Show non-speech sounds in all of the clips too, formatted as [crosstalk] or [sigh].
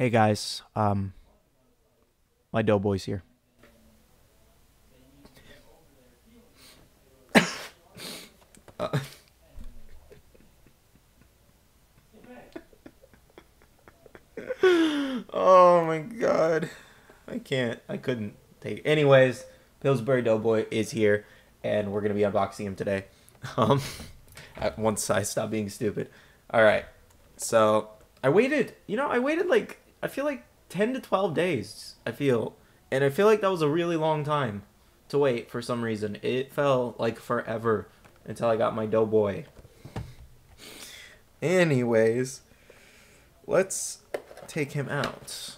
Hey guys, um, my doughboy's here. Uh, [laughs] oh my god. I can't. I couldn't take it. Anyways, Pillsbury Doughboy is here, and we're to be unboxing him today. [laughs] Um, once I stop being stupid. All right. So I waited, you know, I waited like, I feel like 10 to 12 days, I feel. And I feel like that was a really long time to wait for some reason. It felt like forever until I got my Doughboy. Anyways, let's take him out.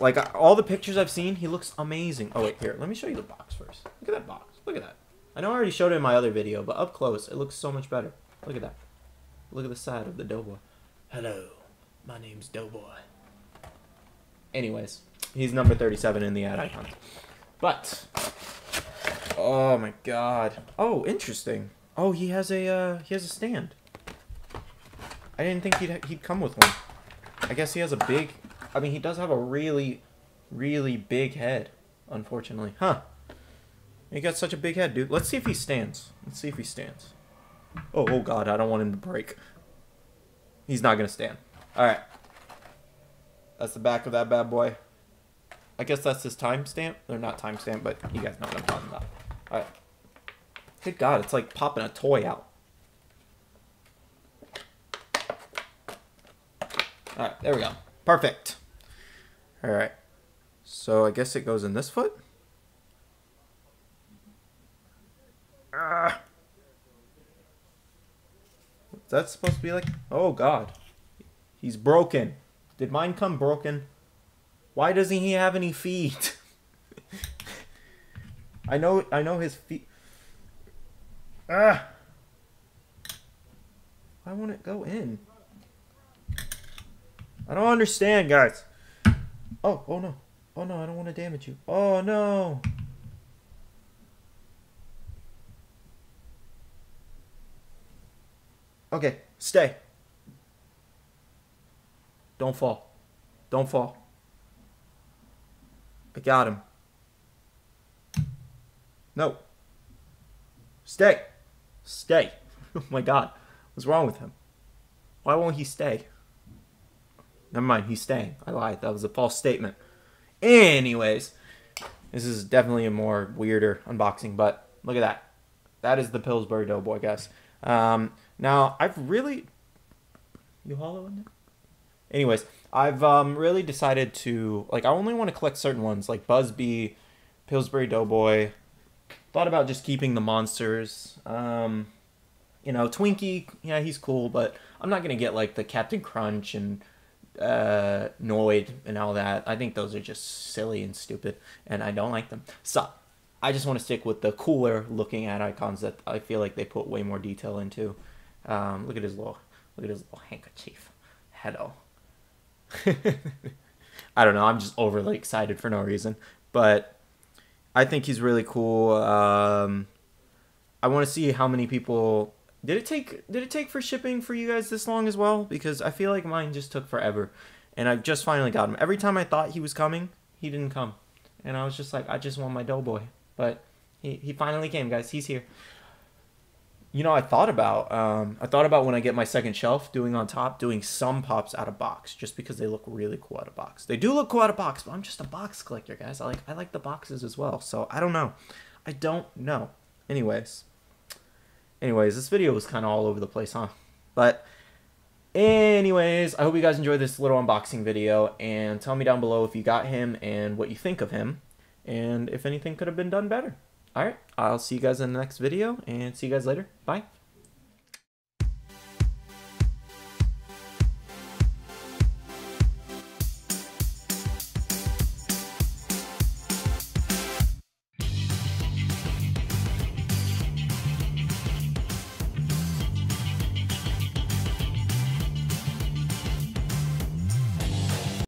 Like all the pictures I've seen, he looks amazing. Oh wait, here, let me show you the box first. Look at that box. Look at that. I know I already showed it in my other video, but up close, it looks so much better. Look at that. Look at the side of the Doughboy. Hello, my name's Doughboy. Anyways, he's number 37 in the ad icon. But, oh my god. Oh, interesting. Oh, he has a, uh, he has a stand. I didn't think he'd, he'd come with one. I guess he has a big, I mean, he does have a really, really big head, unfortunately. Huh. He got such a big head, dude. Let's see if he stands. Let's see if he stands. Oh, oh god, I don't want him to break. He's not gonna stand. Alright. That's the back of that bad boy. I guess that's his timestamp. Or not timestamp, but you guys know what I'm talking about. Alright. Good god, it's like popping a toy out. Alright, there we go. Perfect. Alright. So I guess it goes in this foot? Ah. That's supposed to be like... Oh, God. He's broken. Did mine come broken? Why doesn't he have any feet? [laughs] I know I know his feet... Ah! Why won't it go in? I don't understand, guys. Oh, oh no. Oh no, I don't want to damage you. Oh no. Okay, stay. Don't fall. Don't fall. I got him. No. Stay. Stay. [laughs] Oh my god. What's wrong with him? Why won't he stay? Never mind, he's staying. I lied. That was a false statement. Anyways, this is definitely a more weirder unboxing, but look at that. That is the Pillsbury Doughboy, guys. Um, now, I've really... You hollow in there? Anyways, I've um, really decided to... Like, I only want to collect certain ones, like Buzzbee, Pillsbury Doughboy. Thought about just keeping the monsters. Um, you know, Twinkie, yeah, he's cool, but I'm not going to get, like, the Captain Crunch and uh, Noid and all that. I think those are just silly and stupid, and I don't like them. So, I just want to stick with the cooler looking ad icons that I feel like they put way more detail into. Um, look at his little, look at his little handkerchief. Hello. [laughs] I don't know. I'm just overly excited for no reason, but I think he's really cool. Um, I want to see how many people did it take. Did it take for shipping for you guys this long as well? Because I feel like mine just took forever, and I just finally got him. Every time I thought he was coming, he didn't come, and I was just like, I just want my Doughboy, but he he finally came, guys. He's here you know, I thought about um, I thought about when I get my second shelf, doing on top, doing some pops out of box, just because they look really cool out of box. They do look cool out of box, but I'm just a box collector, guys. I like I like the boxes as well. So I don't know, I don't know. Anyways, anyways, this video was kind of all over the place, huh? But anyways, I hope you guys enjoyed this little unboxing video, and tell me down below if you got him and what you think of him, and if anything could have been done better. Alright, I'll see you guys in the next video, and see you guys later. Bye.